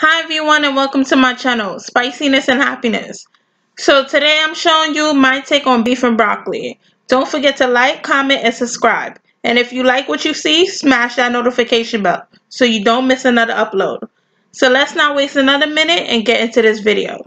Hi everyone and welcome to my channel, Spiciness and Happiness. So today I'm showing you my take on beef and broccoli. Don't forget to like, comment, and subscribe. And if you like what you see, smash that notification bell so you don't miss another upload. So let's not waste another minute and get into this video.